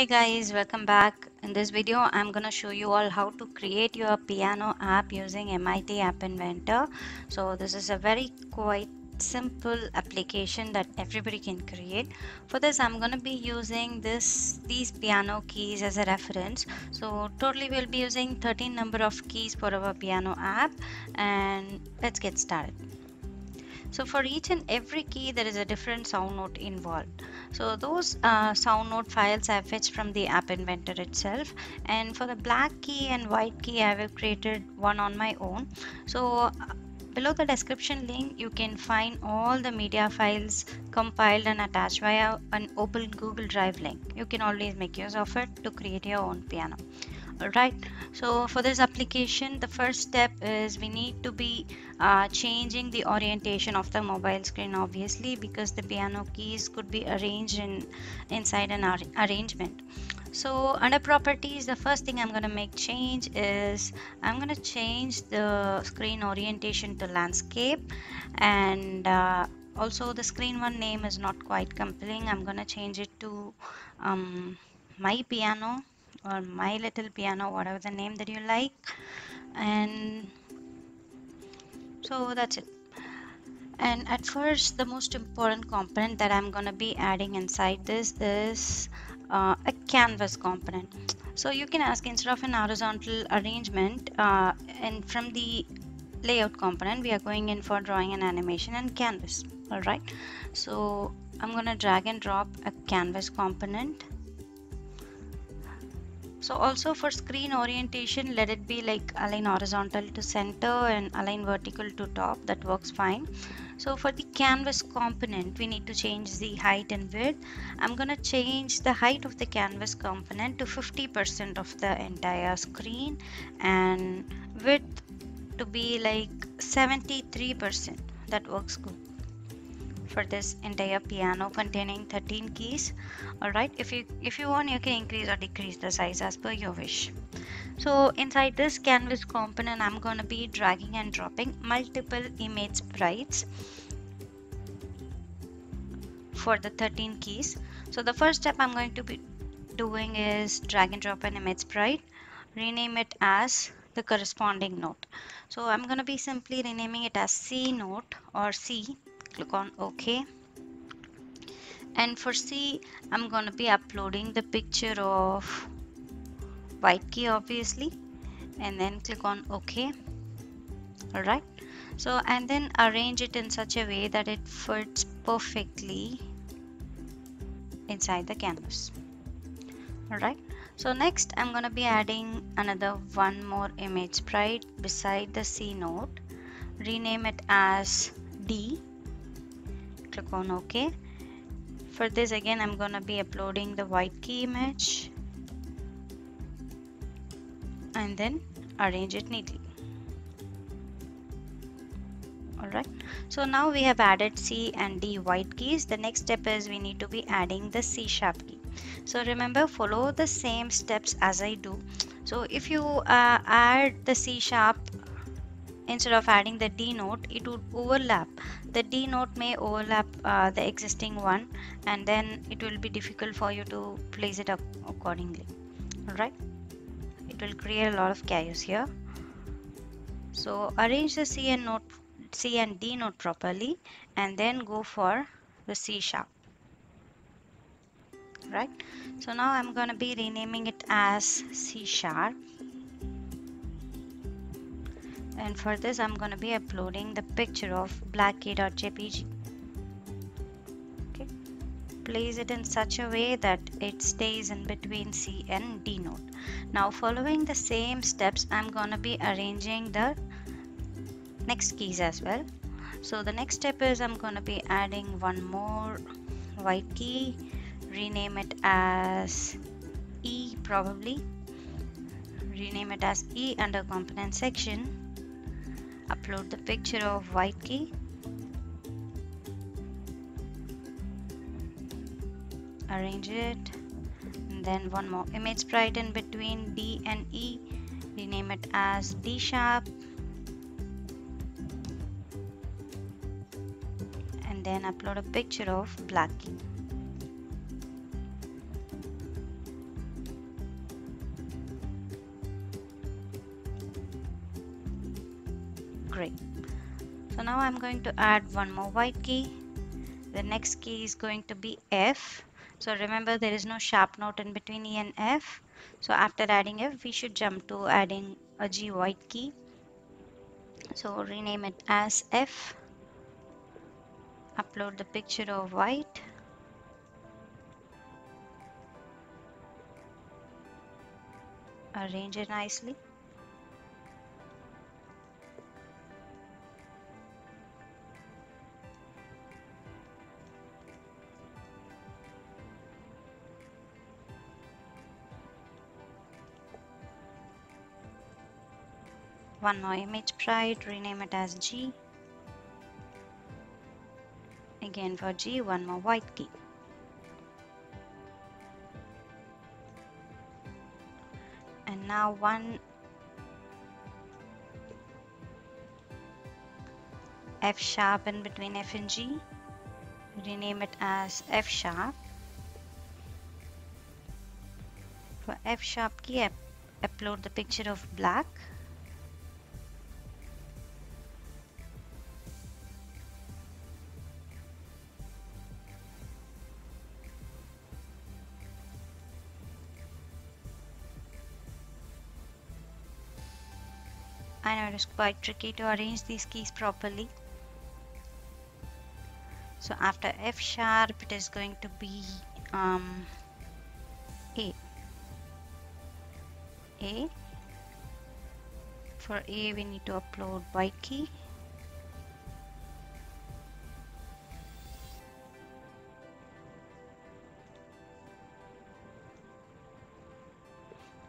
hey guys welcome back. In this video i'm gonna show you all how to create your piano app using mit app inventor. So this is a very quite simple application that everybody can create. For this i'm going to be using this these piano keys as a reference. So totally we'll be using 13 number of keys for our piano app. And let's get started so for each and every key there is a different sound note involved. So those uh, sound note files I have fetched from the app inventor itself. And for the black key and white key I have created one on my own. So below the description link you can find all the media files compiled and attached via an open google drive link. You can always make use of it to create your own piano alright so for this application the first step is we need to be uh, changing the orientation of the mobile screen obviously because the piano keys could be arranged in inside an ar arrangement. So under properties the first thing I'm gonna make change is I'm gonna change the screen orientation to landscape and uh, also the screen one name is not quite compelling. I'm gonna change it to um, my piano or my little piano whatever the name that you like. And so that's it. And at first the most important component that I'm gonna be adding inside this is uh, a canvas component. So you can ask instead of an horizontal arrangement uh, and from the layout component we are going in for drawing an animation and canvas. All right? So I'm gonna drag and drop a canvas component so also for screen orientation let it be like align horizontal to center and align vertical to top. That works fine. So for the canvas component we need to change the height and width. I'm gonna change the height of the canvas component to 50% of the entire screen and width to be like 73% that works good for this entire piano containing 13 keys. All right if you if you want you can increase or decrease the size as per your wish. So inside this canvas component i'm going to be dragging and dropping multiple image sprites for the 13 keys. So the first step i'm going to be doing is drag and drop an image sprite rename it as the corresponding note. So i'm going to be simply renaming it as c note or c click on ok. And for C I'm gonna be uploading the picture of white key obviously and then click on ok. Alright. So and then arrange it in such a way that it fits perfectly inside the canvas. Alright. So next I'm gonna be adding another one more image sprite beside the C note. Rename it as D click on ok. For this again I'm gonna be uploading the white key image. And then arrange it neatly. Alright. So now we have added C and D white keys. The next step is we need to be adding the C sharp key. So remember follow the same steps as I do. So if you uh, add the C sharp instead of adding the D note it would overlap. The D note may overlap uh, the existing one and then it will be difficult for you to place it up accordingly. Alright? It will create a lot of chaos here. So arrange the C and note C and D note properly and then go for the C sharp. Right so now I'm gonna be renaming it as C sharp and for this I'm going to be uploading the picture of blackkey.jpg okay. Place it in such a way that it stays in between C and D node. Now following the same steps I'm going to be arranging the next keys as well. So the next step is I'm going to be adding one more white key. Rename it as E probably. Rename it as E under component section upload the picture of white key arrange it. And then one more image sprite in between D and E. Rename it as D sharp. And then upload a picture of black key now I'm going to add one more white key. The next key is going to be F. So remember there is no sharp note in between E and F. So after adding F we should jump to adding a G white key. So rename it as F. Upload the picture of white. Arrange it nicely one more image. Sprite rename it as G. Again for G one more white key. And now one F sharp in between F and G. Rename it as F sharp. For F sharp key upload the picture of black I know it is quite tricky to arrange these keys properly. So after F sharp, it is going to be um, A. A. For A, we need to upload white key.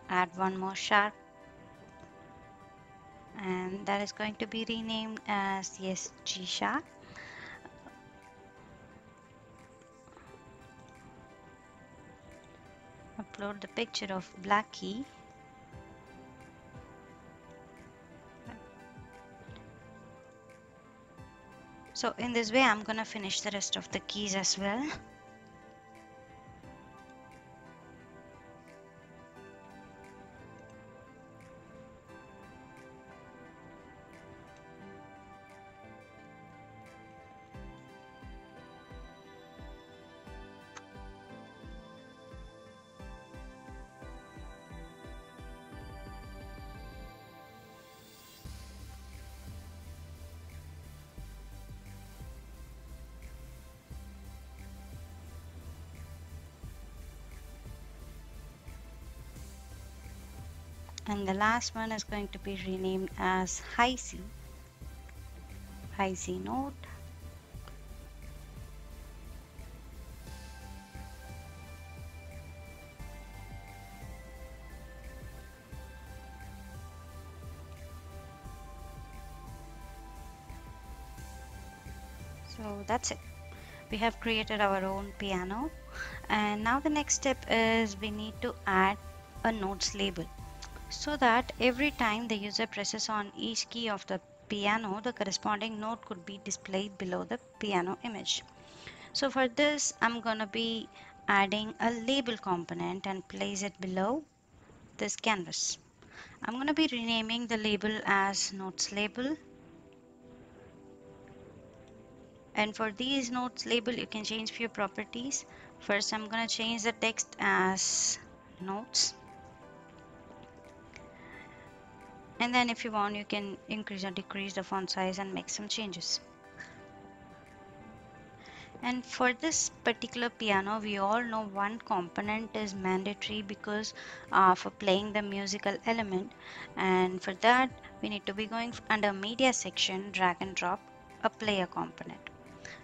Add one more sharp and that is going to be renamed as yes G sharp upload the picture of Blackie so in this way I'm gonna finish the rest of the keys as well and the last one is going to be renamed as high C high C note. So that's it. We have created our own piano. And now the next step is we need to add a notes label so that every time the user presses on each key of the piano the corresponding note could be displayed below the piano image. So for this I'm gonna be adding a label component and place it below this canvas. I'm gonna be renaming the label as notes label. And for these notes label you can change few properties. First I'm gonna change the text as notes and then if you want you can increase or decrease the font size and make some changes. And for this particular piano we all know one component is mandatory because uh, for playing the musical element. And for that we need to be going under media section drag and drop a player component.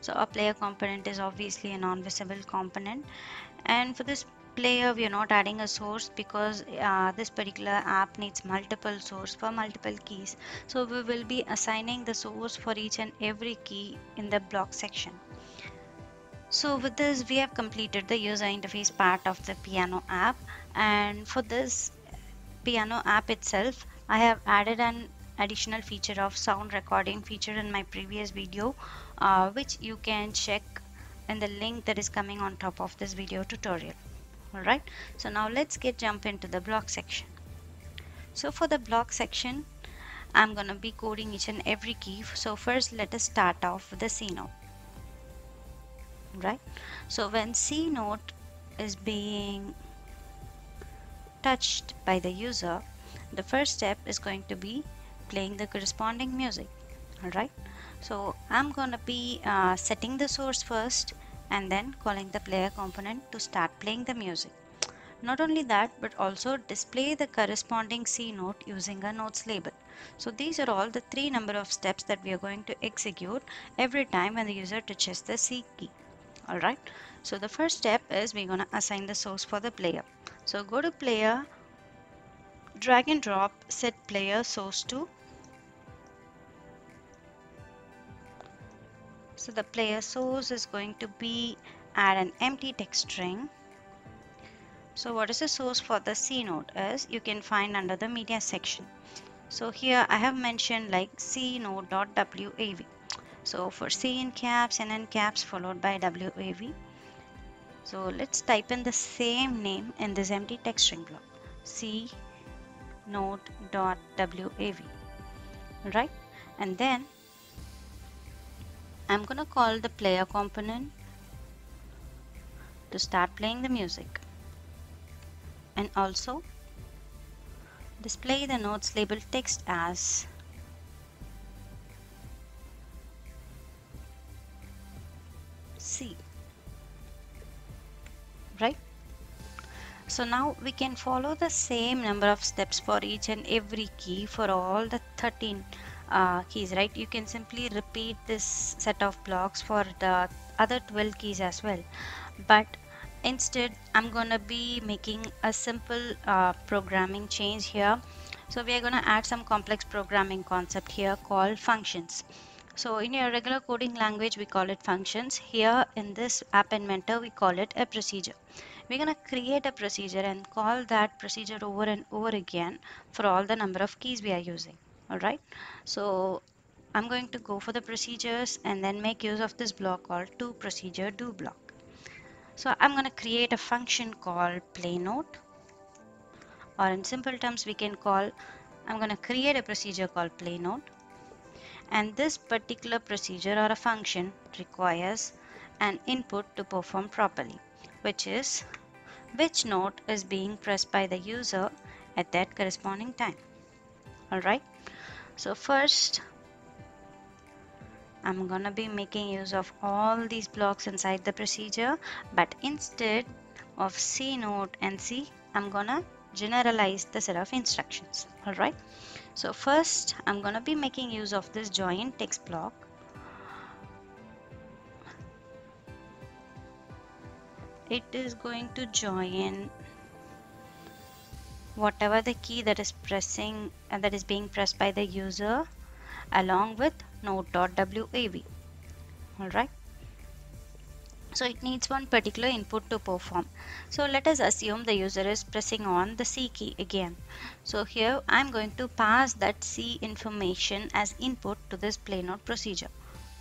So a player component is obviously a non-visible component. And for this player we are not adding a source because uh, this particular app needs multiple source for multiple keys. So we will be assigning the source for each and every key in the block section. So with this we have completed the user interface part of the piano app. And for this piano app itself I have added an additional feature of sound recording feature in my previous video uh, which you can check in the link that is coming on top of this video tutorial alright? So now let's get jump into the block section. So for the block section I'm gonna be coding each and every key. So first let us start off with the C note. Right so when C note is being touched by the user the first step is going to be playing the corresponding music. Alright? So I'm gonna be uh, setting the source first and then calling the player component to start playing the music. Not only that but also display the corresponding C note using a notes label. So these are all the three number of steps that we are going to execute every time when the user touches the C key. Alright so the first step is we're gonna assign the source for the player. So go to player drag and drop set player source to so the player source is going to be add an empty text string. So what is the source for the C note is you can find under the media section. So here I have mentioned like C node.wav so for C in caps and in caps followed by WAV so let's type in the same name in this empty text string block. C node.wav right? And then I'm gonna call the player component to start playing the music. And also display the notes label text as C. Right? So now we can follow the same number of steps for each and every key for all the 13 uh, keys right? You can simply repeat this set of blocks for the other 12 keys as well. But instead I'm gonna be making a simple uh, programming change here. So we are gonna add some complex programming concept here called functions. So in your regular coding language we call it functions. Here in this app inventor we call it a procedure. We're going to create a procedure and call that procedure over and over again for all the number of keys we are using all right. So I'm going to go for the procedures and then make use of this block called to procedure do block. So I'm going to create a function called play note or in simple terms we can call I'm going to create a procedure called play note. And this particular procedure or a function requires an input to perform properly which is which note is being pressed by the user at that corresponding time. Alright, so first I'm gonna be making use of all these blocks inside the procedure but instead of C note and C I'm gonna generalize the set of instructions alright? So first I'm gonna be making use of this join text block. It is going to join whatever the key that is pressing and uh, that is being pressed by the user along with node.wav alright so it needs one particular input to perform. So let us assume the user is pressing on the C key again. So here I'm going to pass that C information as input to this play note procedure.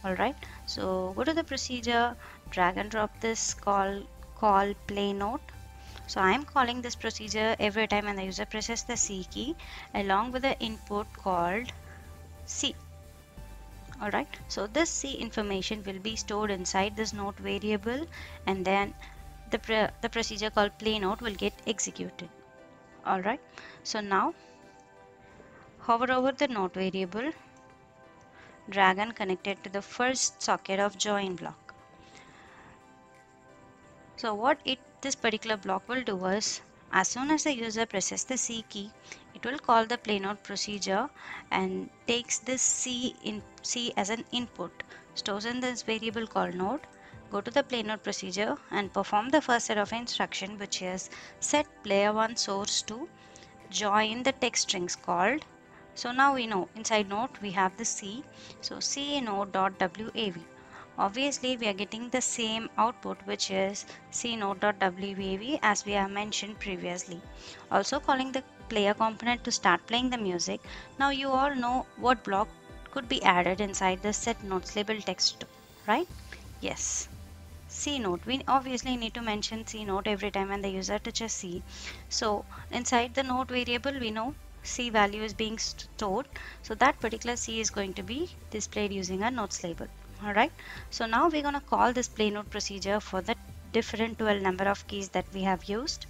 Alright so go to the procedure drag and drop this call call play so I'm calling this procedure every time when the user presses the C key along with the input called C. Alright? So this C information will be stored inside this note variable and then the, the procedure called play note will get executed. Alright? So now hover over the note variable drag and connect it to the first socket of join block. So what it this particular block will do is as soon as the user presses the C key, it will call the play note procedure and takes this C in C as an input, stores in this variable called node, go to the play note procedure and perform the first set of instruction which is set player one source to join the text strings called. So now we know inside node we have the C. So C node.wav Obviously, we are getting the same output which is cnode.wav as we have mentioned previously. Also calling the player component to start playing the music. Now you all know what block could be added inside the set notes label text, right? Yes. C note. We obviously need to mention C note every time when the user touches C. So inside the note variable, we know C value is being stored so that particular C is going to be displayed using a notes label alright. So now we're gonna call this play note procedure for the different 12 number of keys that we have used.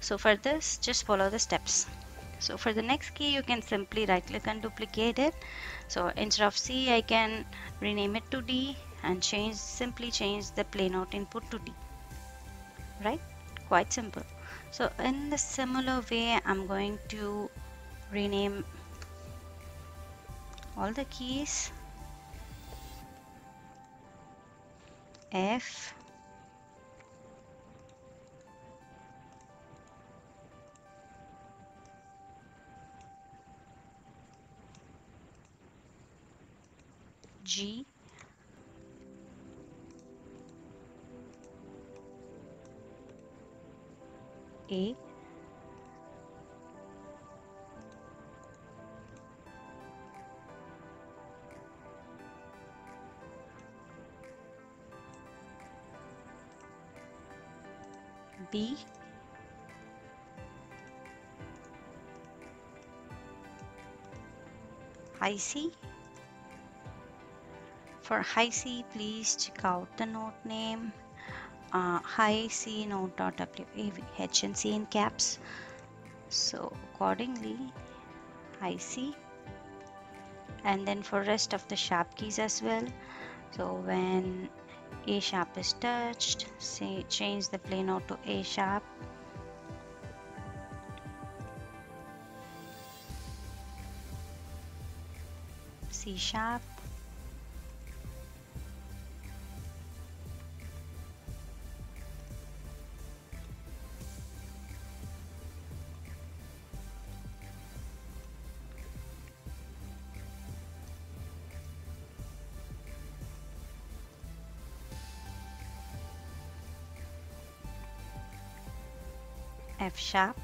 So for this just follow the steps. So for the next key you can simply right click and duplicate it. So instead of C I can rename it to D and change simply change the play note input to D. Right? Quite simple. So in the similar way I'm going to rename all the keys F. G. A B C? For high C please check out the note name. Uh, high C note.wav H and C in caps. So accordingly high C. And then for rest of the sharp keys as well. So when A sharp is touched. Say change the play note to A sharp. C sharp F sharp.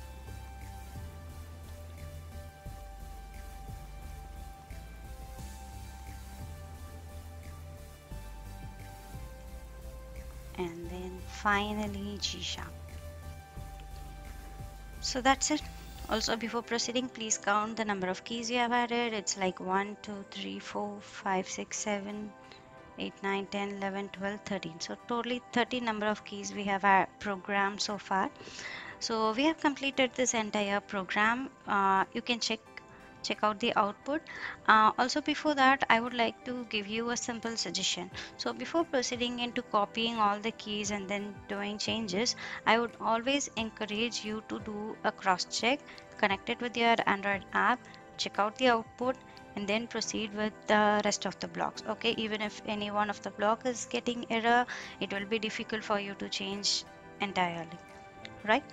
And then finally G sharp. So that's it. Also before proceeding please count the number of keys you have added. It's like 1 2 3 4 5 6 7 8 9 10 11 12 13 so totally 30 number of keys we have uh, programmed so far so we have completed this entire program. Uh, you can check check out the output. Uh, also before that I would like to give you a simple suggestion. So before proceeding into copying all the keys and then doing changes I would always encourage you to do a cross check connect it with your Android app check out the output and then proceed with the rest of the blocks. Okay even if any one of the block is getting error it will be difficult for you to change entirely right?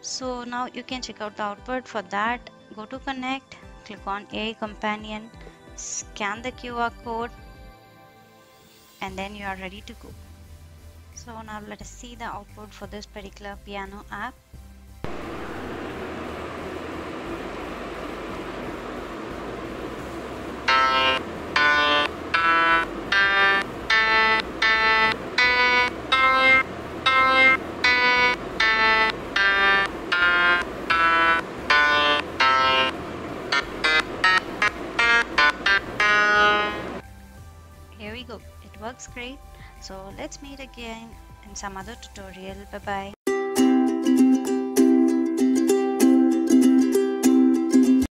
So now you can check out the output for that. Go to connect click on AI Companion scan the QR code and then you are ready to go. So now let us see the output for this particular piano app let's meet again in some other tutorial. Bye bye